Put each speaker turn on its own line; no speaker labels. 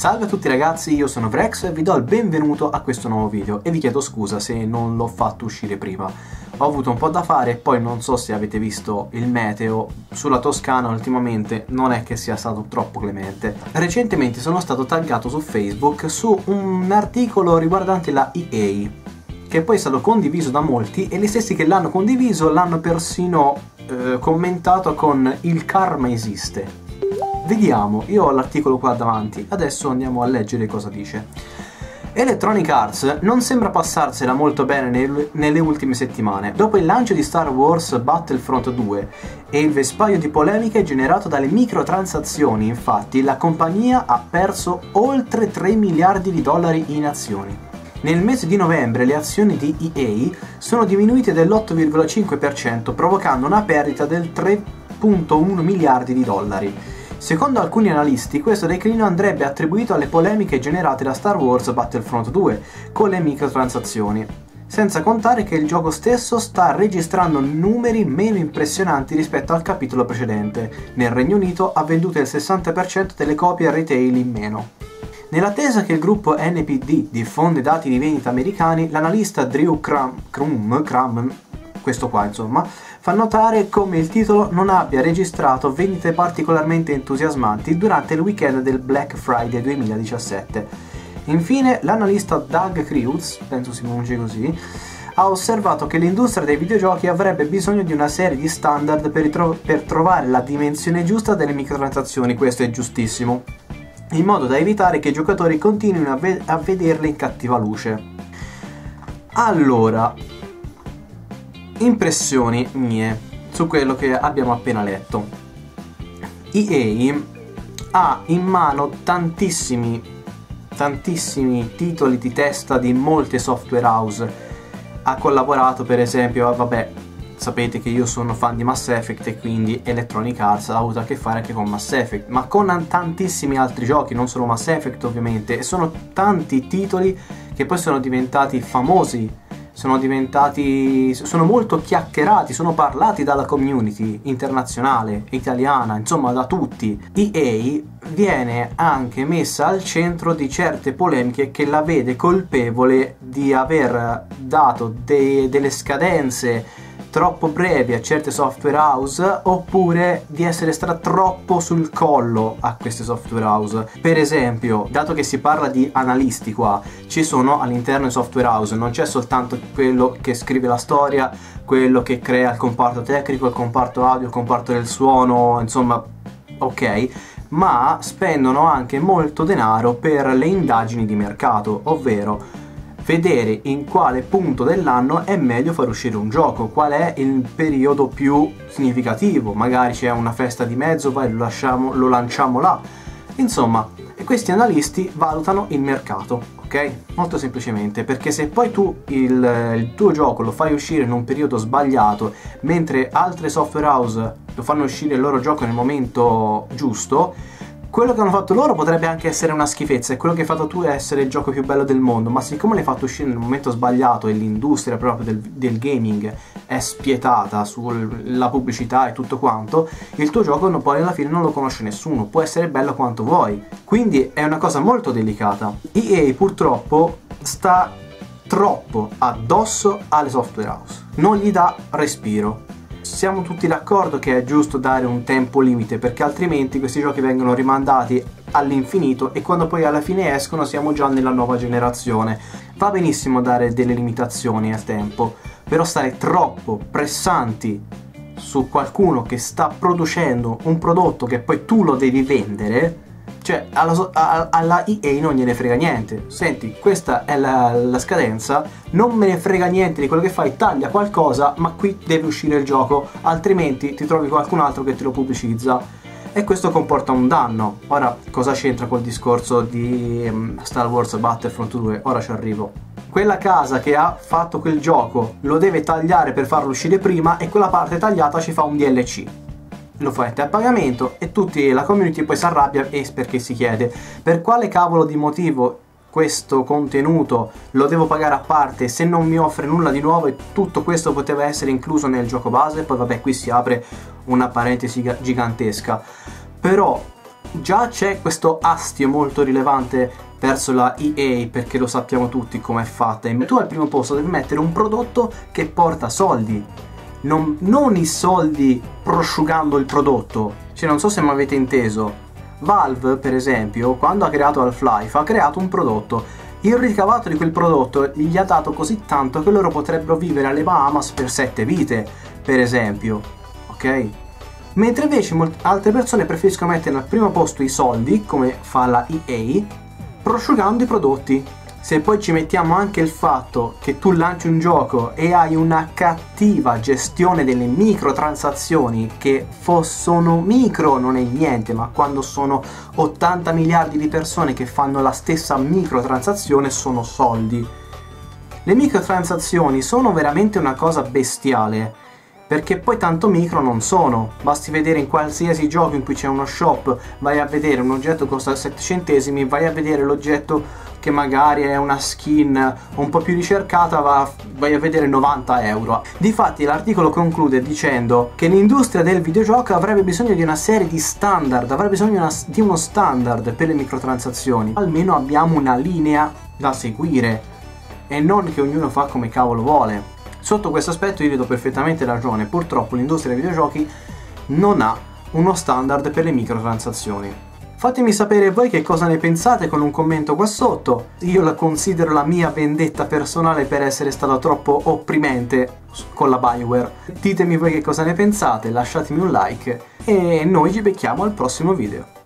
Salve a tutti ragazzi, io sono Vrex e vi do il benvenuto a questo nuovo video e vi chiedo scusa se non l'ho fatto uscire prima. Ho avuto un po' da fare e poi non so se avete visto il meteo sulla Toscana ultimamente non è che sia stato troppo clemente. Recentemente sono stato taggato su Facebook su un articolo riguardante la EA che poi è stato condiviso da molti e gli stessi che l'hanno condiviso l'hanno persino eh, commentato con il karma esiste. Vediamo, io ho l'articolo qua davanti, adesso andiamo a leggere cosa dice. Electronic Arts non sembra passarsela molto bene nel, nelle ultime settimane. Dopo il lancio di Star Wars Battlefront 2 e il vespaio di polemiche generato dalle microtransazioni, infatti, la compagnia ha perso oltre 3 miliardi di dollari in azioni. Nel mese di novembre le azioni di EA sono diminuite dell'8,5% provocando una perdita del 3,1 miliardi di dollari Secondo alcuni analisti, questo declino andrebbe attribuito alle polemiche generate da Star Wars Battlefront 2 con le microtransazioni, senza contare che il gioco stesso sta registrando numeri meno impressionanti rispetto al capitolo precedente. Nel Regno Unito ha venduto il 60% delle copie retail in meno. Nell'attesa che il gruppo NPD diffonde dati di vendita americani, l'analista Drew Crum, Crum, Crum questo qua insomma, fa notare come il titolo non abbia registrato vendite particolarmente entusiasmanti durante il weekend del Black Friday 2017. Infine, l'analista Doug Crews, penso si pronunci così, ha osservato che l'industria dei videogiochi avrebbe bisogno di una serie di standard per, per trovare la dimensione giusta delle microtransazioni, questo è giustissimo, in modo da evitare che i giocatori continuino a, ve a vederle in cattiva luce. Allora, impressioni mie su quello che abbiamo appena letto. EA ha in mano tantissimi, tantissimi titoli di testa di molte software house. Ha collaborato per esempio, vabbè, sapete che io sono fan di Mass Effect e quindi Electronic Arts ha avuto a che fare anche con Mass Effect, ma con tantissimi altri giochi, non solo Mass Effect ovviamente, e sono tanti titoli che poi sono diventati famosi sono diventati sono molto chiacchierati, sono parlati dalla community internazionale, italiana, insomma da tutti. EA viene anche messa al centro di certe polemiche che la vede colpevole di aver dato de delle scadenze troppo brevi a certe software house oppure di essere stata troppo sul collo a queste software house. Per esempio, dato che si parla di analisti qua, ci sono all'interno di software house, non c'è soltanto quello che scrive la storia, quello che crea il comparto tecnico, il comparto audio, il comparto del suono, insomma, ok, ma spendono anche molto denaro per le indagini di mercato, ovvero vedere in quale punto dell'anno è meglio far uscire un gioco, qual è il periodo più significativo, magari c'è una festa di mezzo, vai lo, lasciamo, lo lanciamo là. Insomma, questi analisti valutano il mercato, ok? Molto semplicemente, perché se poi tu il, il tuo gioco lo fai uscire in un periodo sbagliato, mentre altre software house lo fanno uscire il loro gioco nel momento giusto, quello che hanno fatto loro potrebbe anche essere una schifezza e quello che hai fatto tu è essere il gioco più bello del mondo, ma siccome l'hai fatto uscire nel momento sbagliato e l'industria proprio del, del gaming è spietata sulla pubblicità e tutto quanto, il tuo gioco poi alla fine non lo conosce nessuno, può essere bello quanto vuoi. Quindi è una cosa molto delicata. EA purtroppo sta troppo addosso alle software house, non gli dà respiro siamo tutti d'accordo che è giusto dare un tempo limite perché altrimenti questi giochi vengono rimandati all'infinito e quando poi alla fine escono siamo già nella nuova generazione. Va benissimo dare delle limitazioni al tempo, però stare troppo pressanti su qualcuno che sta producendo un prodotto che poi tu lo devi vendere cioè, alla, alla, EA non gliene frega niente. Senti, questa è la, la, scadenza, non me ne frega niente di quello che fai, taglia qualcosa, ma qui deve uscire il gioco, altrimenti ti trovi qualcun altro che te lo pubblicizza. E questo comporta un danno. Ora, cosa c'entra col discorso di um, Star Wars Battlefront 2? Ora ci arrivo. Quella casa che ha fatto quel gioco lo deve tagliare per farlo uscire prima e quella parte tagliata ci fa un DLC lo fate a pagamento e tutti la community poi si arrabbia e perché si chiede per quale cavolo di motivo questo contenuto lo devo pagare a parte se non mi offre nulla di nuovo e tutto questo poteva essere incluso nel gioco base poi vabbè qui si apre una parentesi gigantesca però già c'è questo astio molto rilevante verso la EA perché lo sappiamo tutti com'è fatta. E tu al primo posto devi mettere un prodotto che porta soldi. Non, non i soldi prosciugando il prodotto. Cioè, non so se mi avete inteso. Valve, per esempio, quando ha creato Half-Life, ha creato un prodotto. Il ricavato di quel prodotto gli ha dato così tanto che loro potrebbero vivere alle Bahamas per sette vite, per esempio. Ok? Mentre invece altre persone preferiscono mettere al primo posto i soldi, come fa la EA, prosciugando i prodotti. Se poi ci mettiamo anche il fatto che tu lanci un gioco e hai una cattiva gestione delle microtransazioni, che sono micro non è niente, ma quando sono 80 miliardi di persone che fanno la stessa microtransazione sono soldi. Le microtransazioni sono veramente una cosa bestiale perché poi tanto micro non sono. Basti vedere in qualsiasi gioco in cui c'è uno shop, vai a vedere un oggetto che costa 7 centesimi, vai a vedere l'oggetto che magari è una skin un po' più ricercata, va, vai a vedere 90 euro. Difatti l'articolo conclude dicendo che l'industria del videogioco avrebbe bisogno di una serie di standard, avrebbe bisogno una, di uno standard per le microtransazioni. Almeno abbiamo una linea da seguire e non che ognuno fa come cavolo vuole. Sotto questo aspetto io vi do perfettamente ragione, purtroppo l'industria dei videogiochi non ha uno standard per le microtransazioni. Fatemi sapere voi che cosa ne pensate con un commento qua sotto. Io la considero la mia vendetta personale per essere stato troppo opprimente con la Bioware. Ditemi voi che cosa ne pensate, lasciatemi un like e noi ci becchiamo al prossimo video.